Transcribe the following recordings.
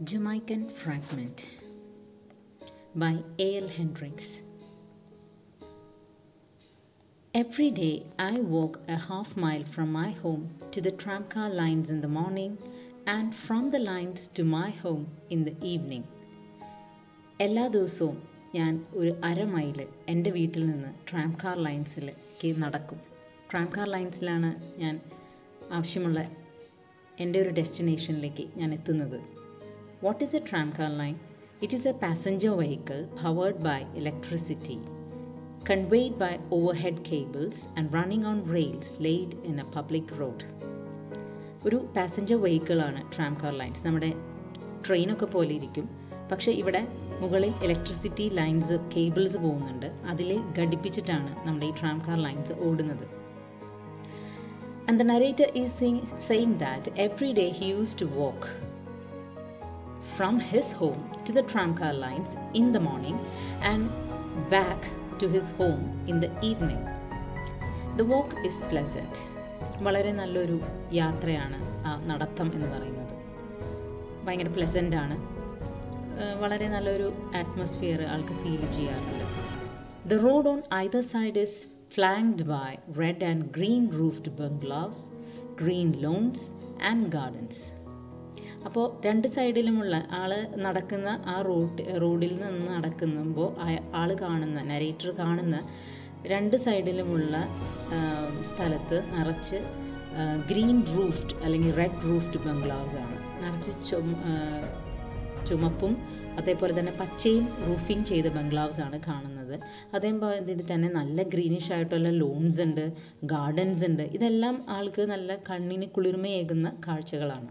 Jamaican Fragment by A.L. Hendricks. Every day I walk a half mile from my home to the tramcar lines in the morning and from the lines to my home in the evening. എല്ലാ ദിവസവും ഞാൻ ഒരു അരമൈൽ എന്റെ വീട്ടിൽ നിന്ന് tram car ലൈൻസിലേക്ക് നടക്കും tram car ലൈൻസിലാണ് ഞാൻ ആവശ്യമുള്ള എന്റെ ഒരു ഡെസ്റ്റിനേഷനിലേക്ക് ഞാൻ എത്തുന്നത് a tram car line it is a passenger vehicle powered by electricity conveyed by overhead cables and running on rails laid in a public road. ഒരു പാസഞ്ചർ വെഹിക്കിളാണ് ട്രാം കാർ ലൈൻസ് നമ്മുടെ ട്രെയിനൊക്കെ പോലെ ഇരിക്കും. പക്ഷേ ഇവിടെ മുകളിൽ ഇലക്ട്രിസിറ്റി ലൈൻസ് കേബിൾസ് പോകുന്നുണ്ട്. അതിൽ ഘടിപ്പിച്ചിട്ടാണ് നമ്മുടെ ഈ ട്രാം കാർ ലൈൻസ് ഓടുന്നത്. And the narrator is saying that that day he use to walk. From his home to the tramcar lines in the morning and back to his home in the evening. The walk is pleasant. വളരെ നല്ലൊരു യാത്രയാണ് ആ നടത്തം എന്ന് പറയുന്നത് ഭയങ്കര pleasant ആണ് വളരെ നല്ലൊരു അറ്റ്മോസ്ഫിയർ ആൾക്ക് ഫീൽ ചെയ്യാറുണ്ട് the road on either side is flanked by red and green roofed bungalows green lawns and gardens അപ്പോൾ രണ്ട് സൈഡിലുമുള്ള ആൾ നടക്കുന്ന ആ റൂട്ട് റോഡിൽ നിന്ന് നടക്കുമ്പോൾ ആൾ കാണുന്ന നരേറ്റർ കാണുന്ന രണ്ട് സൈഡിലുമുള്ള സ്ഥലത്ത് നിറച്ച് ഗ്രീൻ റൂഫ്ഡ് അല്ലെങ്കിൽ റെഡ് റൂഫ്ഡ് ബംഗ്ലാവ്സ് ആണ്. നിറച്ച് ചുമ ചുമപ്പും അതേപോലെ തന്നെ പച്ചയും റൂഫിങ് ചെയ്ത ബംഗ്ലാവ്സ് ആണ് കാണുന്നത്. അതേപോലെ തന്നെ നല്ല ഗ്രീനിഷ് ആയിട്ടുള്ള ലോൺസ് ഉണ്ട് ഗാർഡൻസ് ഉണ്ട്. ഇതെല്ലാം ആൾക്ക് നല്ല കണ്ണിന് കുളിർമയേകുന്ന കാഴ്ചകളാണ്.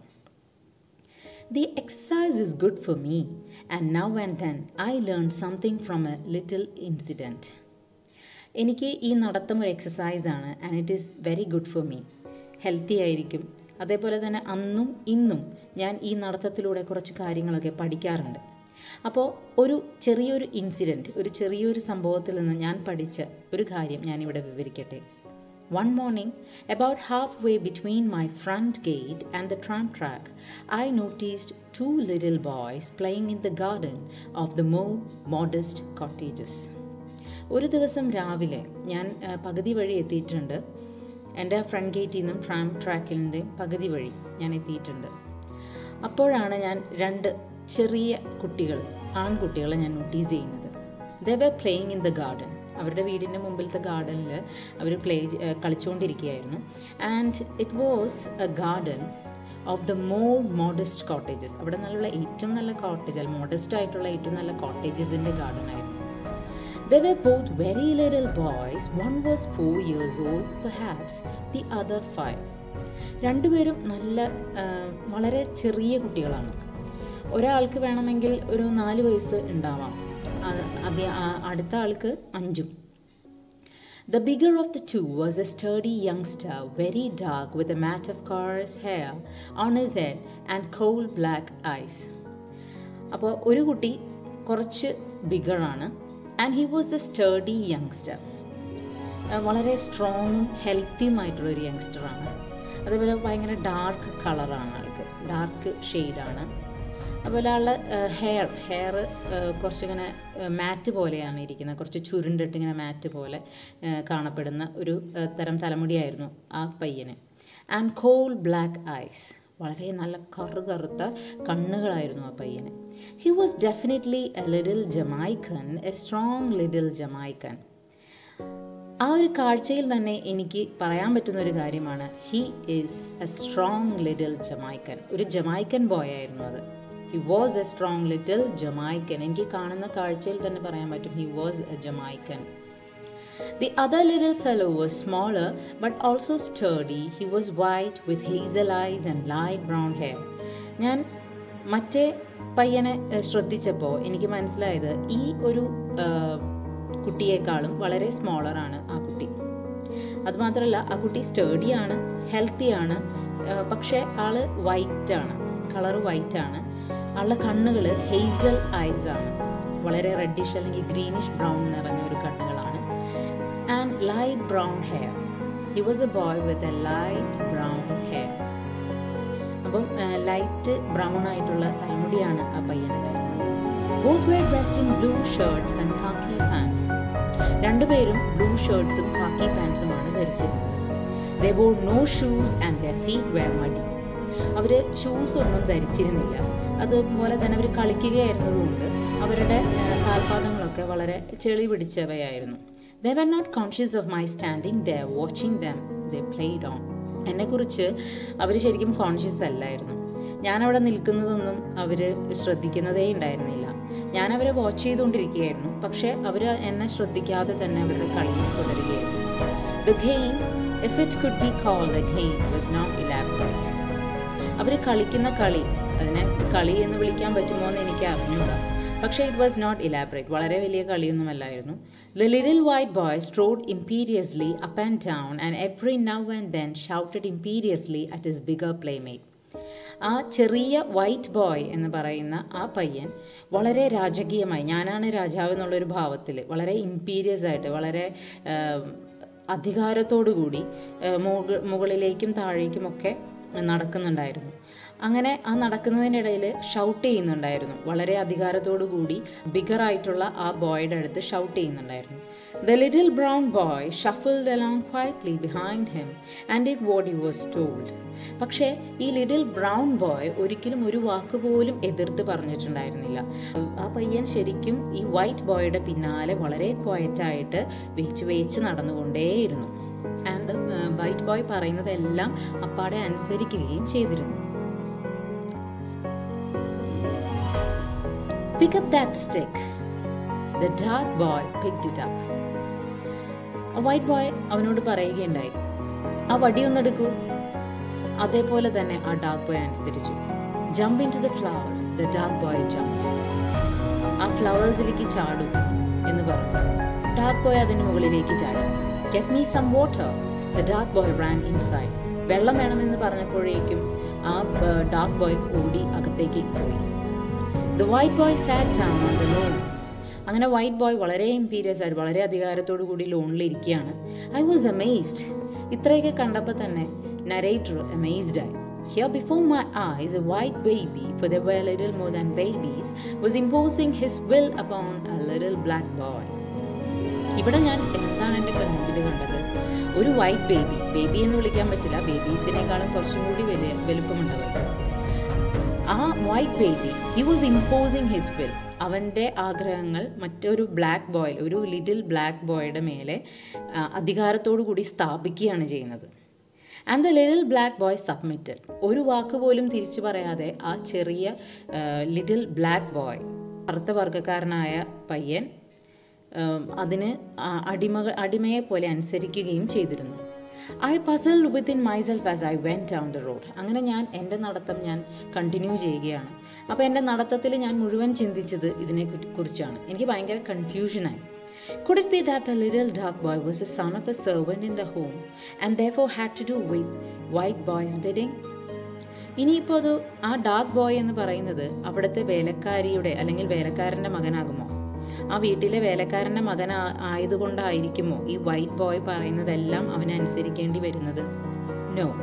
The exercise is good for me, and now and then I learn something from a little incident. എനിക്ക് ഈ നടത്തം ഒരു എക്സസൈസ് ആണ് and it is very good for me healthy ആയിരിക്കും. അതേപോലെ തന്നെ അന്നും ഇന്നും ഞാൻ ഈ നടത്തത്തിലൂടെ കുറച്ച് കാര്യങ്ങളൊക്കെ പഠിക്കാറുണ്ട്. അപ്പോൾ ഒരു ചെറിയൊരു ഇൻസിഡന്റ് ഒരു ചെറിയൊരു സംഭവത്തിൽ നിന്ന് ഞാൻ പഠിച്ച ഒരു കാര്യം ഞാനിവിടെ വിവരിക്കട്ടെ. One morning, about halfway between my front gate and the tram track, I noticed two little boys playing in the garden of the more modest cottages. ഒരു ദിവസം രാവിലെ ഞാൻ പകുതി വഴി എത്തിയിട്ടുണ്ട് എന്റെ ഫ്രണ്ട് ഗേറ്റിൽ നിന്നും ട്രാം ട്രാക്കിന്റെ പകുതി വഴി ഞാൻ എത്തിയിട്ടുണ്ട് അപ്പോഴാണ് ഞാൻ രണ്ട് ചെറിയ കുട്ടികൾ ആൺകുട്ടികളെ ഞാൻ നോട്ടീസ് ചെയ്യുന്നത് they were playing in the garden അവരുടെ വീടിന്റെ മുമ്പിലത്തെ ഗാർഡനിൽ അവർ play കളിച്ചുകൊണ്ടിരിക്കുകയായിരുന്നു. And it was a garden of the more modest cottages അവിടെ നല്ല ഏറ്റവും നല്ല കോട്ടേജ് അല്ല മോഡസ്റ്റ് ആയിട്ടുള്ള ഏറ്റവും നല്ല കോട്ടേജസിന്റെ ഗാർഡൻ ആയിരുന്നു. വേ were both very little boys. One was four years old, perhaps, the other five. രണ്ടുപേരും നല്ല വളരെ ചെറിയ കുട്ടികളാണ്. ഒരാൾക്ക് വേണമെങ്കിൽ ഒരു നാല് വയസ്സ് ഉണ്ടാവാം. അടുത്ത ആൾക്ക് അഞ്ചും. The bigger of the two was a sturdy youngster, very dark with a mat of coarse hair on his head and coal black eyes അപ്പോൾ ഒരു കുട്ടി കുറച്ച് ബിഗറാണ് and he was a sturdy youngster വളരെ സ്ട്രോങ്ങും ഹെൽത്തിയുമായിട്ടുള്ള ഒരു യങ്സ്റ്ററാണ് അതേപോലെ ഭയങ്കര ഡാർക്ക് കളറാണ് ആൾക്ക്. ഡാർക്ക് ഷെയ്ഡാണ് അതുപോലെ ആളുടെ ഹെയർ ഹെയർ കുറച്ചിങ്ങനെ മാറ്റ് പോലെയാണ് ഇരിക്കുന്നത്. കുറച്ച് ചുരുണ്ടിട്ട് ഇങ്ങനെ മാറ്റ് പോലെ കാണപ്പെടുന്ന ഒരു തരം തലമുടിയായിരുന്നു ആ പയ്യന്. ആൻഡ് കോൾ ബ്ലാക്ക് ഐസ് വളരെ നല്ല കറു കറുത്ത കണ്ണുകളായിരുന്നു ആ പയ്യന്. He was definitely a little Jamaican a strong little Jamaican ആ ഒരു കാഴ്ചയിൽ തന്നെ എനിക്ക് പറയാൻ പറ്റുന്ന ഒരു കാര്യമാണ് he is a strong little Jamaican ഒരു ജമായിക്കൻ ബോയ് ആയിരുന്നു അത്. He was a strong little Jamaican എനിക്ക് കാണുന്ന കാഴ്ചയിൽ തന്നെ പറയാൻ പറ്റും he was a Jamaican The other little fellow was smaller but also sturdy. He was white with hazel eyes and light brown hair. ഞാൻ മറ്റേ പയ്യനെ ശ്രദ്ധിച്ചപ്പോൾ എനിക്ക് മനസ്സിലായത് ഈ ഒരു കുട്ടിയേക്കാളും വളരെ സ്മോളറാണ് ആ കുട്ടി അതുമാത്രമല്ല ആ കുട്ടി സ്റ്റേഡിയാണ് ഹെൽത്തിയാണ് പക്ഷേ ആൾ വൈറ്റാണ് കളർ വൈറ്റാണ് ആളുടെ കണ്ണുകൾ ഹെയ്സൽ ഐസ് ആണ്. വളരെ റെഡിഷ് അല്ലെങ്കിൽ ഗ്രീനിഷ് ബ്രൗൺ നിറഞ്ഞ ഒരു കണ്ണുകളാണ്. And light brown hair he was a boy with a light brown hair അപ്പം ലൈറ്റ് ബ്രൗൺ ആയിട്ടുള്ള തലമുടിയാണ് ആ പയ്യനുണ്ടായിരുന്നത് both blue shirts and khaki pants രണ്ടുപേരും ബ്ലൂ ഷർട്ട്സും കാക്കി പാൻസുമാണ് ധരിച്ചിരുന്നത്. They wore no shoes and the feet were muddy our shoes ഒന്നും ധരിച്ചിരുന്നില്ല. അതുപോലെ തന്നെ അവർ കളിക്കുകയായിരുന്നതുകൊണ്ട് അവരുടെ കാൽപാദങ്ങളൊക്കെ വളരെ ചെളി പിടിച്ചവയായിരുന്നു. They were not conscious of my standing there watching them they played on എന്നെക്കുറിച്ച് അവർ ശരിക്കും കോൺഷ്യസ് അല്ലായിരുന്നു. ഞാനവിടെ നിൽക്കുന്നതൊന്നും അവർ ശ്രദ്ധിക്കുന്നതേ ഉണ്ടായിരുന്നില്ല. ഞാൻ അവരെ വാച്ച് ചെയ്തുകൊണ്ടിരിക്കുകയായിരുന്നു പക്ഷേ അവർ എന്നെ ശ്രദ്ധിക്കാതെ തന്നെ അവരുടെ കളി തുടരുകയായിരുന്നു. The game if it could be call the game was not elaborate അവർ കളിക്കുന്ന കളി. അതിനെ കളി എന്ന് വിളിക്കാൻ പറ്റുമോ എന്ന് എനിക്ക് അറിഞ്ഞൂടാ പക്ഷേ ഇറ്റ് വാസ് നോട്ട് ഇലാബറേറ്റ് വളരെ വലിയ കളിയൊന്നുമല്ലായിരുന്നു. The little white boy strode imperiously up and down and every now and then shouted imperiously at his bigger playmate ആ ചെറിയ വൈറ്റ് ബോയ് എന്ന് പറയുന്ന ആ പയ്യൻ വളരെ രാജകീയമായി ഞാനാണ് രാജാവ് എന്നുള്ളൊരു ഭാവത്തിൽ വളരെ ഇമ്പീരിയസ് ആയിട്ട് വളരെ അധികാരത്തോടു കൂടി മുകളിലേക്കും താഴേക്കുമൊക്കെ നടക്കുന്നുണ്ടായിരുന്നു. അങ്ങനെ ആ നടക്കുന്നതിനിടയിൽ ഷൗട്ട് ചെയ്യുന്നുണ്ടായിരുന്നു. വളരെ അധികാരത്തോടു കൂടി ബിഗറായിട്ടുള്ള ആ ബോയുടെ അടുത്ത് ഷൗട്ട് ചെയ്യുന്നുണ്ടായിരുന്നു. The little brown boy shuffled along quietly behind him and it what you was told പക്ഷേ ഈ ലിറ്റിൽ ബ്രൗൺ ബോയ് ഒരിക്കലും ഒരു വാക്ക് പോലും എതിർത്ത് പറഞ്ഞിട്ടുണ്ടായിരുന്നില്ല. ആ പയ്യൻ ശരിക്കും ഈ വൈറ്റ് ബോയുടെ പിന്നാലെ വളരെ ക്വയറ്റായിട്ട് വേച്ച് വേച്ച് നടന്നുകൊണ്ടേയിരുന്നു. ആൻഡ് വൈറ്റ് ബോയ് പറയുന്നതെല്ലാം അപ്പാടെ അനുസരിക്കുകയും ചെയ്തിരുന്നു. Up that stick. The dark boy picked it up. A white boy അവനോട് പറയുകയുണ്ടായി. ആ വടി ഒന്നെടുക്കൂ അതേപോലെ തന്നെ ആ ഡാർക്ക് ബോയ് അനുസരിച്ചു. Jump into the flowers the dark boy jump ആ ഫ്ലവേഴ്സിലേക്ക് ചാടൂ എന്ന് പറഞ്ഞു. ഡാർക്ക് ബോയ് അതിന് മുകളിലേക്ക് ചാടി. Get me some water the dark boy ran inside വെള്ളം വേണമെന്ന് പറഞ്ഞപ്പോഴേക്കും ആ ഡാർക്ക് ബോയ് ഓടി അകത്തേക്ക് പോയി. The white boy sat on the lawn അങ്ങനെ വൈറ്റ് ബോയ് വളരെ ഇമ്പീരിയസ് ആയിട്ട് വളരെ അധികാരത്തോടു കൂടി ലോണിൽ ഇരിക്കുകയാണ്. ഐ വാസ് അമേസ്ഡ് ഇത്രയൊക്കെ കണ്ടപ്പോൾ തന്നെ നരേറ്റർ അമേസ്ഡ് ആയി. Here before my eyes, a white baby, for they were little more than babies, was imposing his will upon a little black boy. ഇവിടെ ഞാൻ എന്താണ് എന്റെ കൺമുമ്പിൽ കണ്ടത്? ഒരു വൈറ്റ് ബേബി ബേബി എന്ന് വിളിക്കാൻ പറ്റില്ല. ബേബീസിനേക്കാളും കുറച്ചും കൂടി വലിയ വലുപ്പമുണ്ടവർക്ക് ആ white baby he was imposing his will അവന്റെ ആഗ്രഹങ്ങൾ മറ്റൊരു ബ്ലാക്ക് ബോയ് ഒരു ലിറ്റിൽ ബ്ലാക്ക് ബോയുടെ മേലെ അധികാരത്തോടു കൂടി സ്ഥാപിക്കുകയാണ് ചെയ്യുന്നത്. And the little black boy submitted ഒരു വാക്ക് പോലും തിരിച്ചു പറയാതെ ആ ചെറിയ ലിറ്റിൽ ബ്ലാക്ക് ബോയ് കറുത്ത പയ്യൻ അതിന് അടിമകൾ അടിമയെ പോലെ അനുസരിക്കുകയും ചെയ്തിരുന്നു. I puzzle within myself as I went down the road അങ്ങനെ ഞാൻ എന്റെ നടത്തം ഞാൻ കണ്ടിന്യൂ ചെയ്യുകയാണ്. അപ്പോൾ എന്റെ നടത്തത്തിൽ ഞാൻ മുഴുവൻ ചിന്തിച്ചത് ഇതിനെ കുറിച്ചാണ് എനിക്ക് ഭയങ്കര കൺഫ്യൂഷനായി Could it be that the little dark boy was the son of a servant in the home and therefore had to do with white boy's bidding? ഇനിയിപ്പോൾ അത് ആ ഡാർക്ക് ബോയ് എന്ന് പറയുന്നത് അവിടുത്തെ വേലക്കാരിയുടെ അല്ലെങ്കിൽ വേലക്കാരന്റെ മകനാകുമോ? ആ വീട്ടിലെ വേലക്കാരന്റെ മകൻ ആയതുകൊണ്ടായിരിക്കുമോ ഈ വൈറ്റ് ബോയ് പറയുന്നതെല്ലാം അവനെ അനുസരിക്കേണ്ടി വരുന്നത് no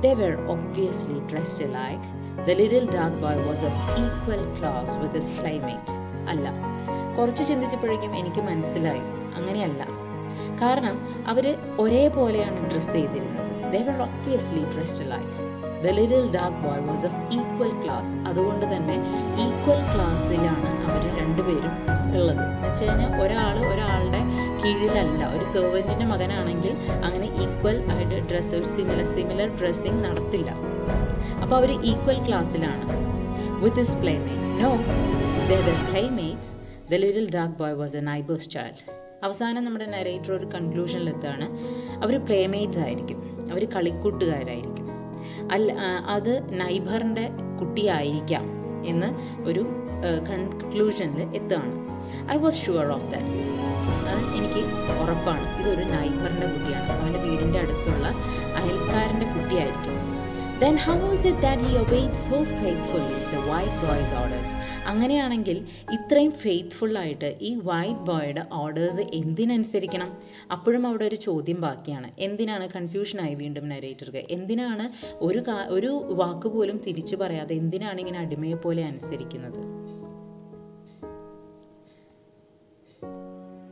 they obviously dressed like the little dark boy was of equal class with his climate അല്ല. കുറച്ച് ചിന്തിച്ചപ്പോഴേക്കും എനിക്ക് മനസ്സിലായി. അങ്ങനെയല്ല. കാരണം അവർ ഒരേപോലെയാണ് ഡ്രസ്സ് ചെയ്തിരുന്നത്. They obviously dressed like the little dark boy was of equal class അതുകൊണ്ട് തന്നെ ഈക്വൽ ക്ലാസ്സിലാണ് അവർ രണ്ടുപേരും ഉള്ളത്. എന്ന് വെച്ച് കഴിഞ്ഞാൽ ഒരാൾ ഒരാളുടെ കീഴിലല്ല. ഒരു സെർവന്റിന്റെ മകനാണെങ്കിൽ അങ്ങനെ ഈക്വൽ ആയിട്ട് ഡ്രസ്സ് ഒരു സിമിലർ സിമിലർ ഡ്രസ്സിങ് നടത്തില്ല. അപ്പോൾ അവർ ഈക്വൽ ക്ലാസ്സിലാണ് with his playmate no the playmates the little dark boy was a neighbours child അവസാനം നമ്മുടെ നരേറ്റർ ഒരു കൺക്ലൂഷനിലെത്താണ് അവർ പ്ലേമേറ്റ്സ് ആയിരിക്കും. അവർ കളിക്കൂട്ടുകാരായിരിക്കും. അല്ല അത് നൈബറിന്റെ കുട്ടിയായിരിക്കാം എന്ന് ഒരു കൺക്ലൂഷനിൽ എത്തുകയാണ് I was sure of that എനിക്ക് ഉറപ്പാണ്. ഇതൊരു നൈബറിന്റെ കുട്ടിയാണ്. അവന്റെ വീടിന്റെ അടുത്തുള്ള അയൽക്കാരന്റെ കുട്ടിയായിരിക്കും. Then how was it that he obeyed so faithfully the white boy's orders അങ്ങനെയാണെങ്കിൽ ഇത്രയും ഫെയ്ത്ത്ഫുള്ളായിട്ട് ഈ വൈറ്റ് ബോയുടെ ഓർഡേഴ്സ് എന്തിനനുസരിക്കണം? അപ്പോഴും അവിടെ ഒരു ചോദ്യം ബാക്കിയാണ്. എന്തിനാണ് കൺഫ്യൂഷനായി വീണ്ടും നരേറ്റർക്ക് എന്തിനാണ് ഒരു ഒരു വാക്ക് പോലും തിരിച്ചു പറയാതെ എന്തിനാണ് ഇങ്ങനെ അടിമയെ പോലെ അനുസരിക്കുന്നത്?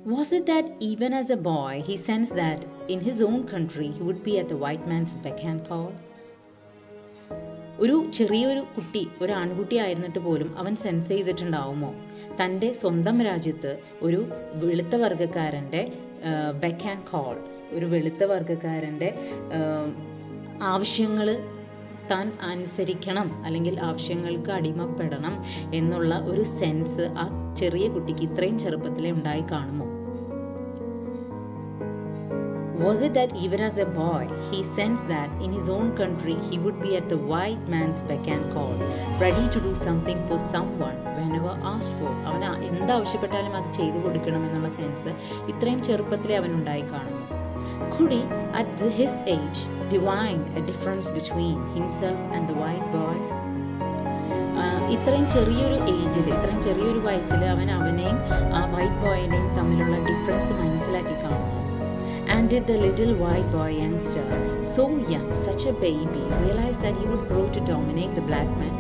Was it that even as a boy he sensed that in his own country he would be at the white man's beck and call? ഒരു ചെറിയൊരു കുട്ടി ഒരു ആൺകുട്ടി ആയിരുന്നിട്ട് പോലും അവൻ സെൻസ് ചെയ്തിട്ടുണ്ടാവുമോ തന്റെ സ്വന്തം രാജ്യത്ത് ഒരു വെളുത്ത വർഗക്കാരന്റെ ബെക്ക് ആൻഡ് കോൾ ഒരു വെളുത്ത വർഗക്കാരന്റെ ആവശ്യങ്ങൾ താൻ അനുസരിക്കണം അല്ലെങ്കിൽ ആവശ്യങ്ങൾക്ക് അടിമപ്പെടണം എന്നുള്ള ഒരു സെൻസ് ആ ചെറിയ കുട്ടിക്ക് ഇത്രയും ചെറുപ്പത്തിലേ ഉണ്ടായി കാണുമോ Was it that even as a boy, he sensed that in his own country he would be at the white man's beck and call, ready to do something for someone whenever asked for? അവൻ എന്താവശ്യപ്പെട്ടാലും അത് ചെയ്തു കൊടുക്കണം എന്നുള്ള sense ഇത്രയും ചെറുപ്പത്തിലേ അവൻ ഉണ്ടായി കാണുന്നു Could he, at his age, divine a difference between himself and the white boy? ഇത്രയും ചെറിയൊരു ഏജിൽ ഇത്രയും ചെറിയൊരു വയസ്സിൽ അവൻ അവനെയും ആ വൈറ്റ് ബോയിനെയും തമ്മിലുള്ള ഡിഫറൻസ് മനസ്സിലാക്കി കാണുന്നു And did the little white boy youngster, so young, such a baby, realize that he would grow to dominate the black man?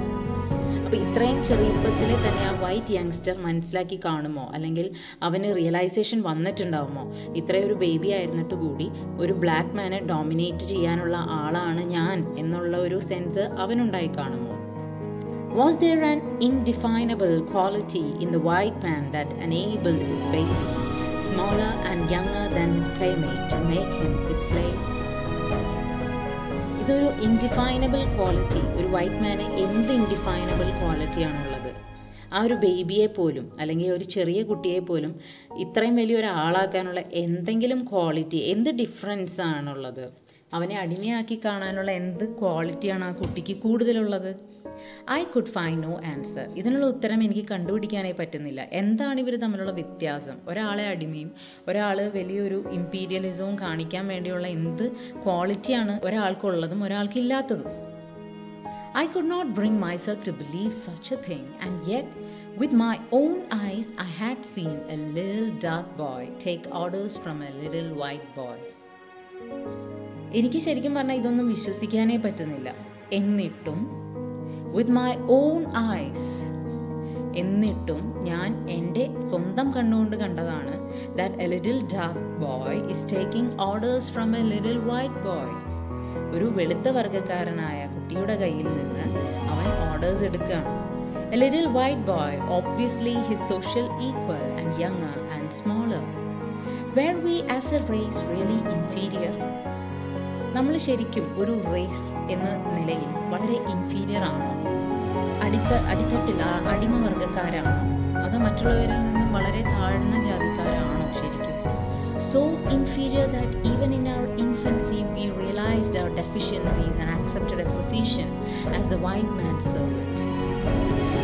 അപ്പോൾ ഇത്രയും ചെറുപ്പത്തിൽ തന്നെ ആ വൈറ്റ് യങ്സ്റ്റർ മനസ്സിലാക്കി കാണുമോ? അല്ലെങ്കിൽ അവന് റിയലൈസേഷൻ വന്നിട്ടുണ്ടാവുമോ? ഇത്രയൊരു ബേബി ആയിരുന്നിട്ട് കൂടി ഒരു ബ്ലാക്ക് മാനെ ഡോമിനേറ്റ് ചെയ്യാനുള്ള ആളാണ് ഞാൻ എന്നുള്ള ഒരു സെൻസ് അവനുണ്ടായി കാണുമോ? Was there an indefinable quality in the white man that enable his baby smaller and younger than his playmate to make him his slave. ഇതൊരു ഇൻഡിഫൈനബിൾ ക്വാളിറ്റി ഒരു വൈറ്റ് മാന് എന്ത് ഇൻഡിഫൈനബിൾ ക്വാളിറ്റിയാണുള്ളത് ആ ഒരു ബേബിയെ പോലും അല്ലെങ്കിൽ ഒരു ചെറിയ കുട്ടിയെ പോലും ഇത്രയും വലിയ ഒരാളാക്കാനുള്ള എന്തെങ്കിലും ക്വാളിറ്റി എന്ത് ഡിഫറൻസ് ആണുള്ളത്? അവനെ അടിമയാക്കി കാണാനുള്ള എന്ത് ക്വാളിറ്റിയാണ് ആ കുട്ടിക്ക് കൂടുതലുള്ളത്? I could find no answer ഇതിനുള്ള ഉത്തരം എനിക്ക് കണ്ടുപിടിക്കാനേ പറ്റുന്നില്ല. എന്താണ് ഇവർ തമ്മിലുള്ള വ്യത്യാസം? ഒരാളെ അടിമയും ഒരാൾ വലിയൊരു ഇമ്പീരിയലിസവും കാണിക്കാൻ വേണ്ടിയുള്ള എന്ത് ക്വാളിറ്റിയാണ് ഒരാൾക്കുള്ളതും ഒരാൾക്കില്ലാത്തതും? I could not bring myself to believe such a thing and yet with my own eyes I had seen a little dark boy take orders from a little white boy എനിക്ക് ശരിക്കും പറഞ്ഞാൽ ഇതൊന്നും വിശ്വസിക്കാനേ പറ്റുന്നില്ല. എന്നിട്ടും വിത്ത് മൈ ഓൺ ഐസ് എന്നിട്ടും ഞാൻ എന്റെ സ്വന്തം കണ്ണുകൊണ്ട് കണ്ടതാണ് that a little dark boy is taking orders from a little white boy ഒരു വെളുത്ത വർഗക്കാരനായ കുട്ടിയുടെ കയ്യിൽ നിന്ന് അവൻ ഓർഡേഴ്സ് എടുക്കുകയാണ്. A little white boy obviously his social equal and younger and smaller were we as a race really inferior നമ്മൾ ശരിക്കും ഒരു റേസ് എന്ന നിലയിൽ വളരെ ഇൻഫീരിയർ ആണ്. അടിത്ത അടിത്തട്ടിൽ അടിമവർഗക്കാരാണ് അതോ മറ്റുള്ളവരിൽ നിന്നും വളരെ താഴ്ന്ന ജാതിക്കാരാണോ ശരിക്കും. So inferior that even in our infancy we realised our deficiencies and accepted a position as a white man servant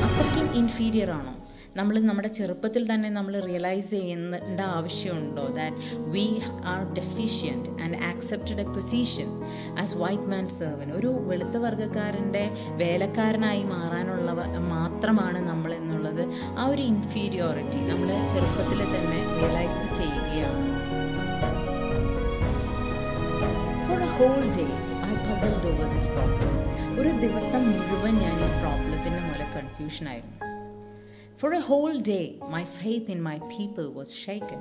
അത്രയ്ക്കും ഇൻഫീരിയർ ആണോ? നമ്മൾ നമ്മുടെ ചെറുപ്പത്തിൽ തന്നെ നമ്മൾ റിയലൈസ് ചെയ്യേണ്ട ആവശ്യമുണ്ടോ? That we are deficient and accepted a position as white man servant ഒരു വെളുത്ത വർഗക്കാരന്റെ വേലക്കാരനായി മാറാനുള്ളവ മാത്രമാണ് നമ്മൾ എന്നുള്ളത് ആ ഒരു ഇൻഫീരിയോറിറ്റി നമ്മൾ ചെറുപ്പത്തിൽ തന്നെ റിയലൈസ് ചെയ്യുകയാണ്. For a whole day I puzzled over this problem ഒരു ദിവസം മുഴുവൻ ഞാൻ ഈ പ്രോബ്ലത്തിന്റെ മൂലം കൺഫ്യൂഷനായിരുന്നു for a whole day my faith in my people was shaken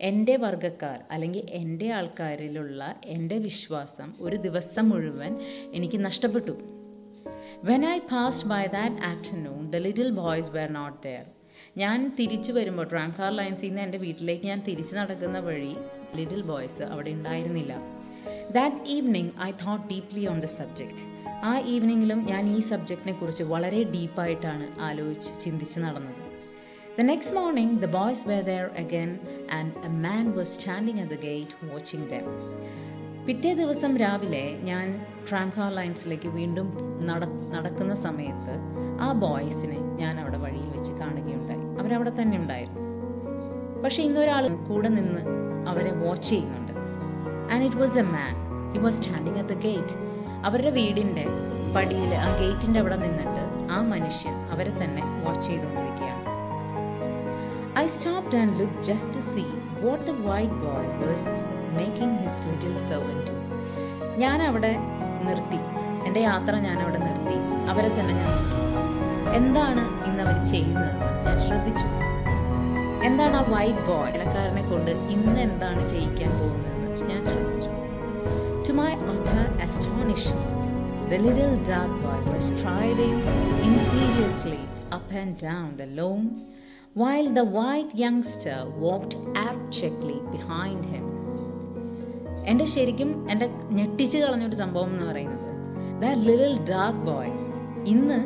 എന്റെ വർഗക്കാർ അല്ലെങ്കിൽ എന്റെ ആൾക്കാരിലുള്ള എന്റെ വിശ്വാസം ഒരു ദിവസം മുഴുവൻ എനിക്ക് നഷ്ടപ്പെട്ടു. When I passed by that afternoon the little boys were not there ഞാൻ തിരിച്ചു വരുമ്പോൾ ട്രാംകാർ ലൈൻസിൽ നിന്ന് എന്റെ വീട്ടിലേക്ക് ഞാൻ തിരിച്ചു നടക്കുന്ന വഴി ലിറ്റിൽ ബോയ്സ് അവിടെ ഉണ്ടായിരുന്നില്ല. That evening I thought deeply on the subject ആ ഈവനിങ്ങിലും ഞാൻ ഈ സബ്ജക്റ്റിനെ കുറിച്ച് വളരെ ഡീപ്പായിട്ടാണ് ആലോചിച്ച് ചിന്തിച്ച് നടന്നത്. The next morning the boys were there again and a man was standing at the gate watching them പിറ്റേ ദിവസം രാവിലെ ഞാൻ ട്രാംകാർ ലൈൻസിലേക്ക് വീണ്ടും നട നടക്കുന്ന സമയത്ത് ആ ബോയ്സിനെ ഞാൻ അവിടെ വഴിയിൽ വെച്ച് കാണുകയുണ്ടായി. അവരവിടെ തന്നെ ഉണ്ടായിരുന്നു. പക്ഷെ ഇന്നൊരാൾ കൂടെ നിന്ന് അവരെ വാച്ച് ചെയ്യുന്നുണ്ട്. And it was a man he was standing at the gate അവരുടെ വീടിന്റെ പടിയിൽ ആ ഗേറ്റിന്റെ അവിടെ നിന്നിട്ട് ആ മനുഷ്യൻ അവരെ തന്നെ വാച്ച് ചെയ്തുകൊണ്ടിരിക്കുകയാണ്. I stopped and look just to see what the white boy was making his little do. ഞാൻ അവിടെ നിർത്തി. എന്റെ യാത്ര ഞാൻ അവിടെ നിർത്തി. അവരെ തന്നെ ഞാൻ എന്താണ് ഇന്ന് അവർ ചെയ്യുന്നതെന്ന് ഞാൻ ശ്രദ്ധിച്ചു. എന്താണ് ആ വൈറ്റ് ബോയ് ഇലക്കാരനെ കൊണ്ട് ഇന്ന് എന്താണ് ചെയ്യിക്കാൻ പോകുന്നതെന്ന്? Astonishment, the little dark boy was striding imperiously up and down the lawn, while the white youngster walked abjectly behind him. എന്റെ ശരിക്കും എന്റെ ഞെട്ടിച്ച് കളഞ്ഞൊരു സംഭവം എന്ന് പറയുന്നത് ദ ലിറ്റിൽ ഡാർക്ക് ബോയ് ഇന്ന്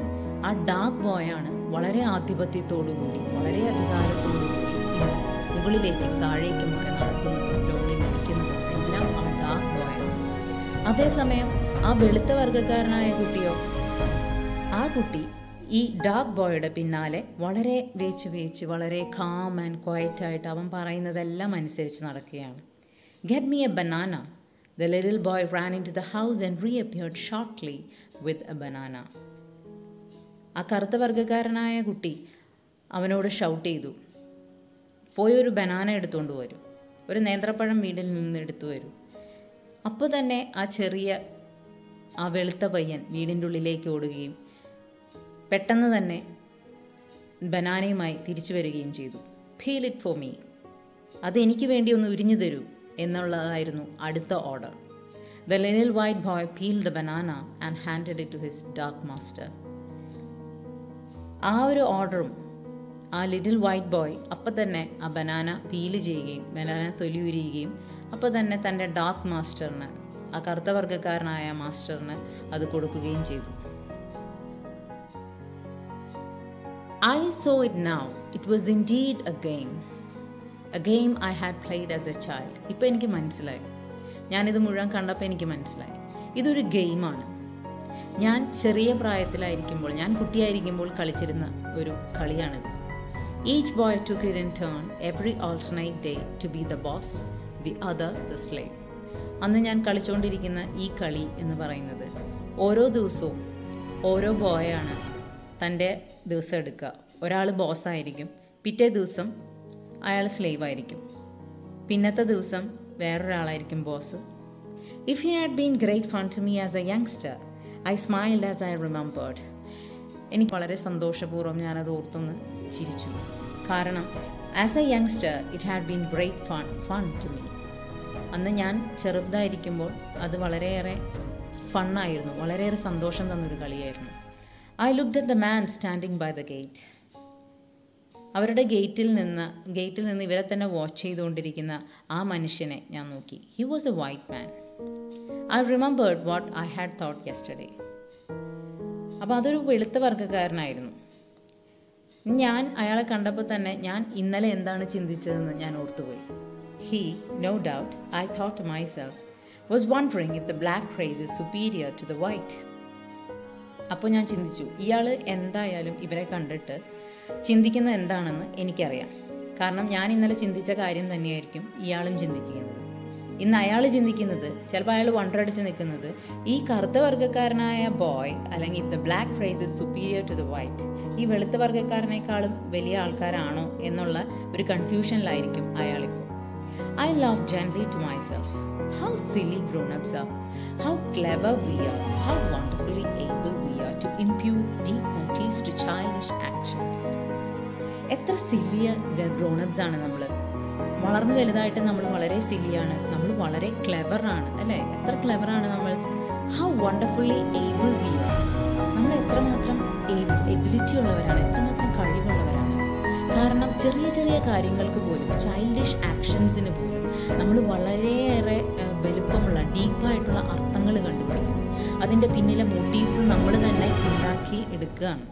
ആ ഡാർക്ക് ബോയാണ് വളരെ ആധിപത്യത്തോടു കൂടി വളരെ അധികാരത്തോടു കൂടി മുകളിലേക്കും താഴേക്കും ഒക്കെ നടക്കുന്നതും അതേസമയം ആ വെളുത്ത വർഗക്കാരനായ കുട്ടിയോ? ആ കുട്ടി ഈ ഡാർക്ക് ബോയുടെ പിന്നാലെ വളരെ വേച്ച് വേച്ച് വളരെ കാം ആൻഡ് ക്വയറ്റ് ആയിട്ട് അവൻ പറയുന്നതെല്ലാം അനുസരിച്ച് നടക്കുകയാണ്. Get me a banana the little boy ran into the house and reappeared shortly with a banana ആ കറുത്ത വർഗക്കാരനായ കുട്ടി അവനോട് ഷൗട്ട് ചെയ്തു. പോയി ഒരു ബനാന എടുത്തുകൊണ്ട് വരും. ഒരു നേന്ത്രപ്പഴം വീടിൽ നിന്ന് എടുത്തു വരും. അപ്പോൾ തന്നെ ആ ചെറിയ ആ വെളുത്ത പയ്യൻ വീടിന്റെ ഉള്ളിലേക്ക് ഓടുകയും പെട്ടെന്ന് തന്നെ ബനാനയുമായി തിരിച്ചു വരികയും ചെയ്തു. ഫീൽ ഇറ്റ് ഫോർ മീ അത് എനിക്ക് വേണ്ടി ഒന്ന് ഉരിഞ്ഞു തരൂ എന്നുള്ളതായിരുന്നു അടുത്ത order the little white boy peeled the banana and handed it to his dark master ആ ഒരു ഓർഡറും ആ ലിറ്റിൽ വൈറ്റ് ബോയ് അപ്പം തന്നെ ആ ബനാന പീൽ ചെയ്യുകയും ബനാന തൊലി ഉരിയുകയും അപ്പോൾ തന്നെ തന്റെ ഡാർക്ക് മാസ്റ്ററിന് ആ കറുത്ത വർഗക്കാരനായ മാസ്റ്ററിന് അത് കൊടുക്കുകയും ചെയ്തു. I saw it now it was indeed a game a game I had played as a child ഇപ്പോൾ എനിക്ക് മനസ്സിലായി. ഞാനിത് മുഴുവൻ കണ്ടപ്പോൾ എനിക്ക് മനസ്സിലായി. ഇതൊരു ഗെയിമാണ് ഞാൻ ചെറിയ പ്രായത്തിലായിരിക്കുമ്പോൾ ഞാൻ കുട്ടിയായിരിക്കുമ്പോൾ കളിച്ചിരുന്ന ഒരു കളിയാണിത്. Each boy to in turn every alternate day to be the boss the other the slave അന്ന് ഞാൻ കളിച്ചുകൊണ്ടിരിക്കുന്ന ഈ കളി എന്ന് പറയുന്നത് ഓരോ ദിവസവും ഓരോ ബോയാണ് തന്റെ ദിവസം എടുക്കുക. ഒരാൾ ബോസായിരിക്കും പിറ്റേ ദിവസം അയാൾ സ്ലേവ് ആയിരിക്കും. പിന്നത്തെ ദിവസം വേറൊരാളായിരിക്കും boss if he had been great fun to me as a youngster I smiled as I remembered എനിക്ക് വളരെ സന്തോഷപൂർവം ഞാനത് ഓർത്തൊന്ന് ചിരിച്ചു. കാരണം as a youngster it had been great fun fun to me അന്ന് ഞാൻ ചെറുതായിരിക്കുമ്പോൾ അത് വളരെയേറെ ഫണ്ണായിരുന്നു. വളരെയേറെ സന്തോഷം തന്നൊരു കളിയായിരുന്നു. I look the man standing by the gate അവരുടെ ഗേറ്റിൽ നിന്ന് ഗേറ്റിൽ നിന്ന് ഇവരെ തന്നെ വാച്ച് ചെയ്തുകൊണ്ടിരിക്കുന്ന ആ മനുഷ്യനെ ഞാൻ നോക്കി. He was a white man I remembered what I had thought yesterday അപ്പോൾ അതൊരു വെളുത്ത വർഗക്കാരനായിരുന്നു. ഞാൻ അയാളെ കണ്ടപ്പോൾ തന്നെ ഞാൻ ഇന്നലെ എന്താണ് ചിന്തിച്ചതെന്ന് ഞാൻ ഓർത്തുപോയി. He no doubt, I thought to myself, was wondering if the black race is superior to the white അപ്പോൾ ഞാൻ ചിന്തിച്ചു ഇയാൾ എന്തായാലും ഇവരെ കണ്ടിട്ട് ചിന്തിക്കുന്നത് എന്താണെന്ന് എനിക്കറിയാം. കാരണം ഞാൻ ഇന്നലെ ചിന്തിച്ച കാര്യം തന്നെയായിരിക്കും ഇയാളും ചിന്തിക്കുന്നത് ഇന്ന് അയാൾ ചിന്തിക്കുന്നത് ചിലപ്പോൾ അയാൾ വണ്ടറടിച്ച് നിൽക്കുന്നത് ഈ കറുത്ത വർഗക്കാരനായ ബോയ് അല്ലെങ്കിൽ the black race is superior to the white ഈ വെളുത്ത വർഗക്കാരനേക്കാളും വലിയ ആൾക്കാരാണോ എന്നുള്ള ഒരു കൺഫ്യൂഷനിലായിരിക്കും അയാളിപ്പോൾ I laugh gently to myself. How silly grown ups are, how clever we are, how wonderfully able we are to impute deep motives to childish actions. എത്ര സില്ലിയ grown-ups ആണ് നമ്മൾ വളർന്നു വലുതായിട്ട് നമ്മൾ വളരെ സില്ലിയാണ് നമ്മൾ വളരെ ക്ലെവറാണ് അല്ലേ? എത്ര ക്ലെവറാണ് നമ്മൾ. ഹൗ വണ്ടർഫുള്ളി ഏബിൾ ആർ നമ്മൾ എത്രമാത്രം എബിലിറ്റി ഉള്ളവരാണ്. എത്ര കാരണം ചെറിയ ചെറിയ കാര്യങ്ങൾക്ക് പോലും ചൈൽഡിഷ് ആക്ഷൻസിന് പോലും നമ്മൾ വളരെയേറെ വലുപ്പമുള്ള ഡീപ്പായിട്ടുള്ള അർത്ഥങ്ങൾ കണ്ടുപിടിക്കും അതിന്റെ പിന്നിലെ മോട്ടീവ്സ് നമ്മൾ തന്നെ ഉണ്ടാക്കി എടുക്കുകയാണ്.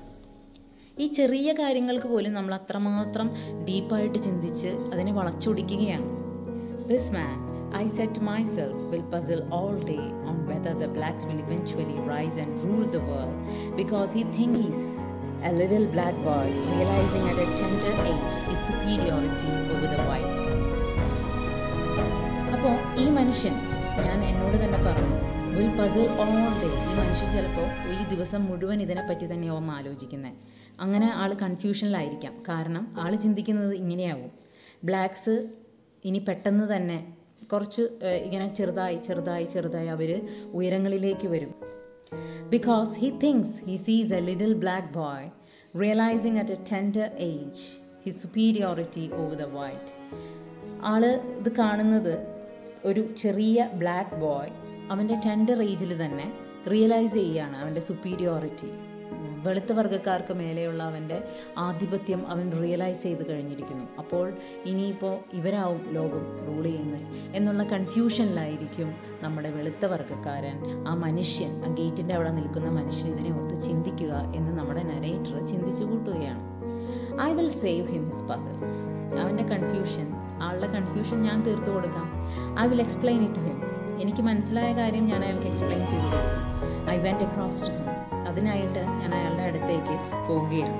ഈ ചെറിയ കാര്യങ്ങൾക്ക് പോലും നമ്മൾ അത്രമാത്രം ഡീപ്പായിട്ട് ചിന്തിച്ച് അതിനെ വളച്ചൊടിക്കുകയാണ്. This man I said myself will puzzle all day on whether the blacks will eventually rise and rule the world because he think is little black boy, realizing at a tender age his superiority over the white. അപ്പോൾ ഈ മനുഷ്യൻ ഞാൻ എന്നോട് തന്നെ പറഞ്ഞു ഒരു puzzle all day ഈ മനുഷ്യൻ ചിലപ്പോൾ ഈ ദിവസം മുഴുവൻ ഇതിനെപ്പറ്റി തന്നെയാവും ആലോചിക്കുന്നത് അങ്ങനെ ആൾ കൺഫ്യൂഷനിലായിരിക്കാം കാരണം ആൾ ചിന്തിക്കുന്നത് ഇങ്ങനെയാവും. ബ്ലാക്ക്സ് ഇനി പെട്ടെന്ന് തന്നെ കുറച്ച് ഇങ്ങനെ ചെറുതായി ചെറുതായി ചെറുതായി അവർ ഉയരങ്ങളിലേക്ക് വരും. Because he thinks he sees a little black boy realizing at a tender age his superiority over the white. ആൾ ഇത് കാണുന്നത് ഒരു ചെറിയ ബ്ലാക്ക് ബോയ് അവന്റെ ടെൻഡർ ഏജിൽ തന്നെ റിയലൈസ് ചെയ്യുകയാണ് അവന്റെ സുപ്പീരിയോറിറ്റി വെളുത്ത വർഗക്കാർക്ക് മേലെയുള്ള അവന്റെ ആധിപത്യം അവൻ റിയലൈസ് ചെയ്ത് കഴിഞ്ഞിരിക്കുന്നു. അപ്പോൾ ഇനിയിപ്പോൾ ഇവരാവും ലോകം റൂൾ ചെയ്യുന്നത് എന്നുള്ള കൺഫ്യൂഷനിലായിരിക്കും നമ്മുടെ വെളുത്ത വർഗക്കാരൻ ആ മനുഷ്യൻ ആ ഗേറ്റിന്റെ അവിടെ നിൽക്കുന്ന മനുഷ്യൻ ഇതിനെ ഓർത്ത് ചിന്തിക്കുക എന്ന് നമ്മുടെ നരേറ്റർ ചിന്തിച്ചു കൂട്ടുകയാണ്. I will save him his puzzle അവന്റെ കൺഫ്യൂഷൻ ആളുടെ കൺഫ്യൂഷൻ ഞാൻ തീർത്തു കൊടുക്കാം. I will explain it him എനിക്ക് മനസ്സിലായ കാര്യം ഞാൻ അയാൾക്ക് എക്സ്പ്ലെയിൻ ചെയ്തു കൊടുക്കും. I went across to him അതിനായിട്ട് ഞാൻ അയാളുടെ അടുത്തേക്ക് പോവുകയാണ്.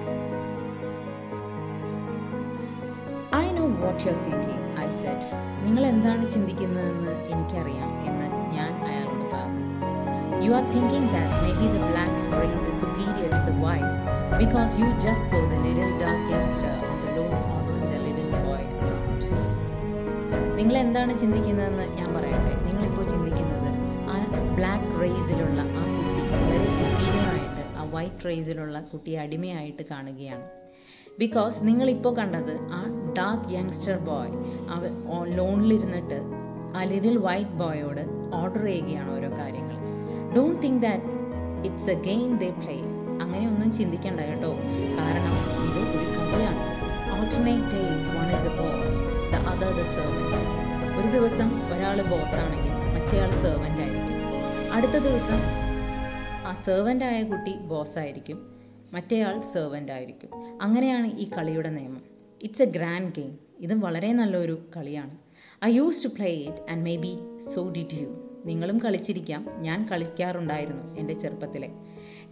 I know what you thinking I said നിങ്ങൾ എന്താണ് ചിന്തിക്കുന്നതെന്ന് എനിക്കറിയാം എന്ന് ഞാൻ അയാളോട് പറഞ്ഞു. You are thinking that maybe the black race to the white because you just saw the little dark youngster on the lawn ordering the little boy around. നിങ്ങൾ എന്താണ് ചിന്തിക്കുന്നതെന്ന് ഞാൻ പറയട്ടെ. നിങ്ങളിപ്പോൾ ചിന്തിക്കുന്നത് ആ ബ്ലാക്ക് റേസിലുള്ള വൈറ്റ് റേസിലുള്ള കുട്ടിയെ അടിമയായിട്ട് കാണുകയാണ്. ബിക്കോസ് നിങ്ങളിപ്പോൾ കണ്ടത് ആ ഡാർക്ക് യങ്സ്റ്റർ ബോയ് അവ ലോണിലിരുന്നിട്ട് ആ ലിറ്റിൽ വൈറ്റ് ബോയോട് ഓർഡർ ചെയ്യുകയാണ് ഓരോ കാര്യങ്ങൾ. Don't think that it's a game they play അങ്ങനെയൊന്നും ചിന്തിക്കണ്ട കേട്ടോ. കാരണം ഇത് ഒരു കളിയാണ് alternate days one is a boss the other the servant ഒരു ദിവസം ഒരാൾ ബോസ് ആണെങ്കിൽ മറ്റേയാൾ സെർവന്റ് ആയിരിക്കും. അടുത്ത ദിവസം ആ സെർവന്റായ കുട്ടി ബോസായിരിക്കും. മറ്റേയാൾ സെർവന്റ് ആയിരിക്കും. അങ്ങനെയാണ് ഈ കളിയുടെ നിയമം. ഇറ്റ്സ് എ ഗ്രാൻഡ് ഗെയിം ഇതും വളരെ നല്ലൊരു കളിയാണ്. I use to play it and maybe so did you നിങ്ങളും കളിച്ചിരിക്കാം. ഞാൻ കളിക്കാറുണ്ടായിരുന്നു എന്റെ ചെറുപ്പത്തിലെ.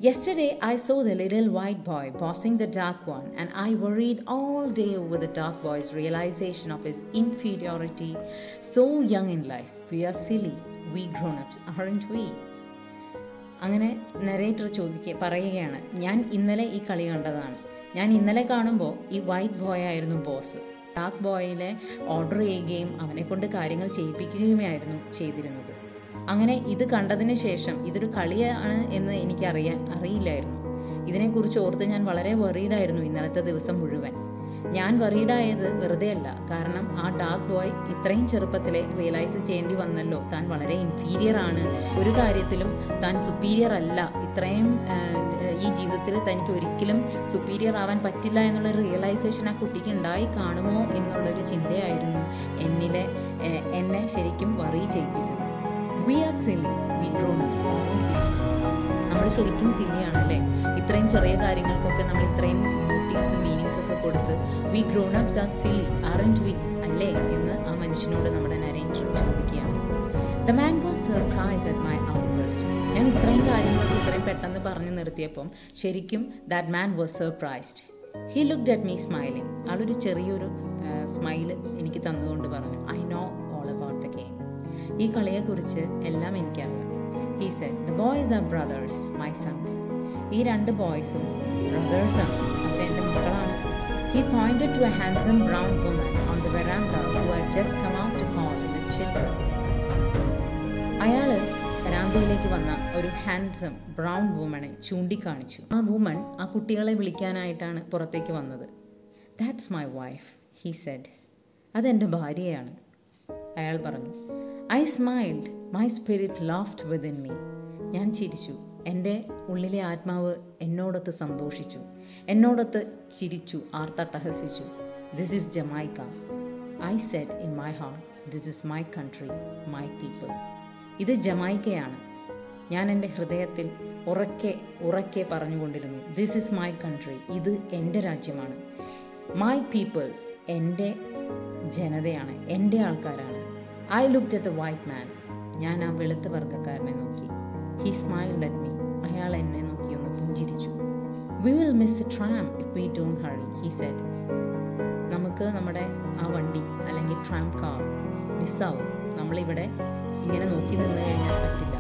Yesterday I saw the little white boy bossing the dark one and I worried all day over the dark boy's realisation of his inferiority so young in life we are silly we grown ups aren't we അങ്ങനെ narrator ചോദിക്കുക പറയുകയാണ് ഞാൻ ഇന്നലെ ഈ കളി കണ്ടതാണ്. ഞാൻ ഇന്നലെ കാണുമ്പോൾ ഈ വൈറ്റ് ബോയ് ആയിരുന്നു ബോസ് ഡാർക്ക് ബോയിനെ ഓർഡർ ചെയ്യുകയും അവനെ കൊണ്ട് കാര്യങ്ങൾ ചെയ്യിപ്പിക്കുകയുമായിരുന്നു ചെയ്തിരുന്നത്. അങ്ങനെ ഇത് കണ്ടതിന് ശേഷം ഇതൊരു കളിയാണ് എന്ന് എനിക്കറിയാൻ അറിയില്ലായിരുന്നു. ഇതിനെക്കുറിച്ച് ഓർത്ത് ഞാൻ വളരെ വെറീഡായിരുന്നു ഇന്നലത്തെ ദിവസം മുഴുവൻ. ഞാൻ വറീഡായത് വെറുതെ അല്ല കാരണം ആ ഡാർക്ക് ബോയ് ഇത്രയും ചെറുപ്പത്തിലെ റിയലൈസ് ചെയ്യേണ്ടി വന്നല്ലോ. താൻ വളരെ ഇൻഫീരിയർ ആണ്. ഒരു കാര്യത്തിലും താൻ സുപ്പീരിയർ അല്ല. ഇത്രയും ഈ ജീവിതത്തിൽ തനിക്ക് ഒരിക്കലും സുപ്പീരിയർ ആവാൻ പറ്റില്ല എന്നുള്ള റിയലൈസേഷൻ ആ കുട്ടിക്ക് ഉണ്ടായി കാണുമോ എന്നുള്ളൊരു ചിന്തയായിരുന്നു എന്നിലെ എന്നെ ശരിക്കും വറി ചെയ്യിപ്പിച്ചത്. വി ആർ സിലി വി നമ്മൾ ശരിക്കും സില്ലിയാണല്ലേ ഇത്രയും ചെറിയ കാര്യങ്ങൾക്കൊക്കെ നമ്മൾ ഇത്രയും ബ്യൂട്ടീസും മീനിങ്സ് ഒക്കെ കൊടുത്ത് we grown ups are silly aren't we അല്ലേ? എന്ന് ആ മനുഷ്യനോട് നമ്മുടെ നരേന്ദ്രൻ ചോദിക്കുകയാണ്. The man was surprise at my outburst ഞാൻ ഇത്രയും കാര്യങ്ങളൊക്കെ ഇത്രയും പെട്ടെന്ന് പറഞ്ഞു നിർത്തിയപ്പം ശരിക്കും that man was surprised he look at me smiling ആളൊരു ചെറിയൊരു സ്മൈൽ എനിക്ക് തന്നുകൊണ്ട് പറഞ്ഞു I know all about the game ഈ കളിയെക്കുറിച്ച് എല്ലാം എനിക്കറിയാം. He said the boys are brothers my sons ഈ രണ്ട് ബോയ്സും ബ്രദേഴ്സാണ് അവർ he pointed to a handsome brown woman on the veranda who had just come out to call call the children വരാന്തയിലേക്ക് വന്ന ഒരു ഹാൻസം ബ്രൗൺ വുമണെ ചൂണ്ടിക്കാണിച്ചു. ആ വുമൺ ആ കുട്ടികളെ വിളിക്കാനായിട്ടാണ് പുറത്തേക്ക് വന്നത്. That's my wife he said അതെന്റെ ഭാര്യയാണ് അയാൾ പറഞ്ഞു. I smiled my spirit laughed within me ഞാൻ ചിരിച്ചു. എന്റെ ഉള്ളിലെ ആത്മാവ് എന്നോടൊത്ത് സന്തോഷിച്ചു. എന്നോടൊത്ത് ചിരിച്ചു ആർത്തട്ടഹസിച്ചു. This is Jamaica I said in my heart this is my country my people ഇത് ജമൈക്കയാണ്. ഞാൻ എന്റെ ഹൃദയത്തിൽ ഉറക്കെ ഉറക്കെ പറഞ്ഞുകൊണ്ടിരുന്നു. ദിസ് ഇസ് മൈ കൺട്രി ഇത് എന്റെ രാജ്യമാണ്. മൈ പീപ്പിൾ എന്റെ ജനതയാണ് എന്റെ ആൾക്കാരാണ്. I look at the white man ഞാൻ ആ വെളുത്ത വർഗക്കാരനെ നോക്കി. ഹി സ്മൈൽഡ് അറ്റ് മീ അയാൾ എന്നെ നോക്കി ഒന്ന് പുഞ്ചിരിച്ചു. We will miss tram if we don't hurry he said നമുക്ക് നമ്മുടെ ആ വണ്ടി അല്ലെങ്കിൽ ട്രാം കാർ മിസ്സാവും നമ്മളിവിടെ ഇങ്ങനെ നോക്കി നിന്ന് കഴിഞ്ഞാൽ പറ്റില്ല.